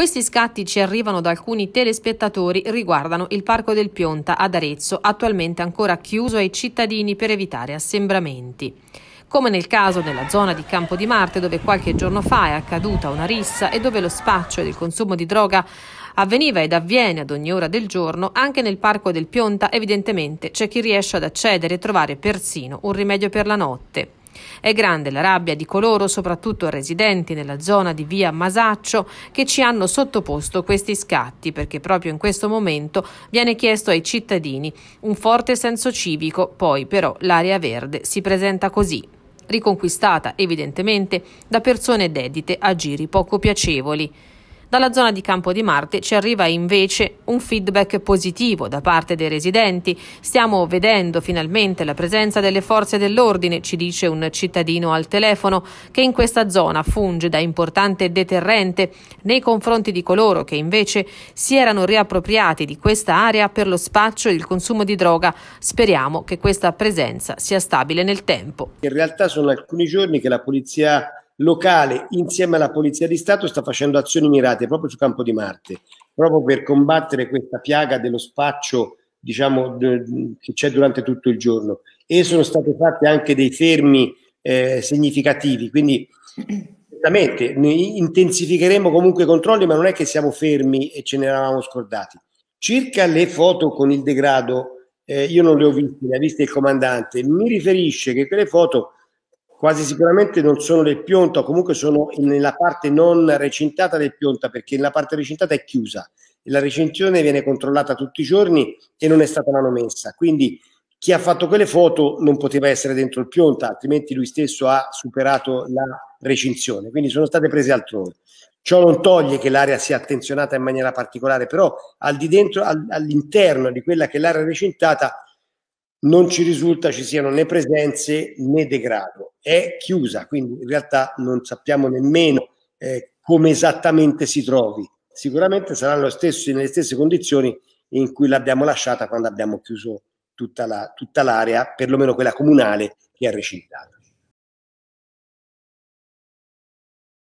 Questi scatti ci arrivano da alcuni telespettatori riguardano il Parco del Pionta ad Arezzo, attualmente ancora chiuso ai cittadini per evitare assembramenti come nel caso della zona di Campo di Marte dove qualche giorno fa è accaduta una rissa e dove lo spaccio ed il consumo di droga avveniva ed avviene ad ogni ora del giorno, anche nel Parco del Pionta evidentemente c'è chi riesce ad accedere e trovare persino un rimedio per la notte. È grande la rabbia di coloro, soprattutto residenti nella zona di via Masaccio, che ci hanno sottoposto questi scatti, perché proprio in questo momento viene chiesto ai cittadini un forte senso civico, poi però l'area verde si presenta così riconquistata evidentemente da persone dedite a giri poco piacevoli. Dalla zona di Campo di Marte ci arriva invece un feedback positivo da parte dei residenti. Stiamo vedendo finalmente la presenza delle forze dell'ordine, ci dice un cittadino al telefono, che in questa zona funge da importante deterrente nei confronti di coloro che invece si erano riappropriati di questa area per lo spaccio e il consumo di droga. Speriamo che questa presenza sia stabile nel tempo. In realtà sono alcuni giorni che la polizia locale insieme alla Polizia di Stato sta facendo azioni mirate proprio su Campo di Marte, proprio per combattere questa piaga dello spaccio diciamo, che c'è durante tutto il giorno e sono stati fatti anche dei fermi eh, significativi, quindi certamente intensificheremo comunque i controlli, ma non è che siamo fermi e ce ne eravamo scordati. Circa le foto con il degrado, eh, io non le ho viste, le ha viste il comandante, mi riferisce che quelle foto quasi sicuramente non sono del Pionta comunque sono nella parte non recintata del Pionta perché la parte recintata è chiusa e la recinzione viene controllata tutti i giorni e non è stata manomessa. Quindi chi ha fatto quelle foto non poteva essere dentro il Pionta, altrimenti lui stesso ha superato la recinzione. Quindi sono state prese altrove. Ciò non toglie che l'area sia attenzionata in maniera particolare, però al di dentro, al, all'interno di quella che è l'area recintata non ci risulta ci siano né presenze né degrado. È chiusa, quindi in realtà non sappiamo nemmeno eh, come esattamente si trovi. Sicuramente saranno stessi, nelle stesse condizioni in cui l'abbiamo lasciata quando abbiamo chiuso tutta, la, tutta l'area, perlomeno quella comunale che è recintata.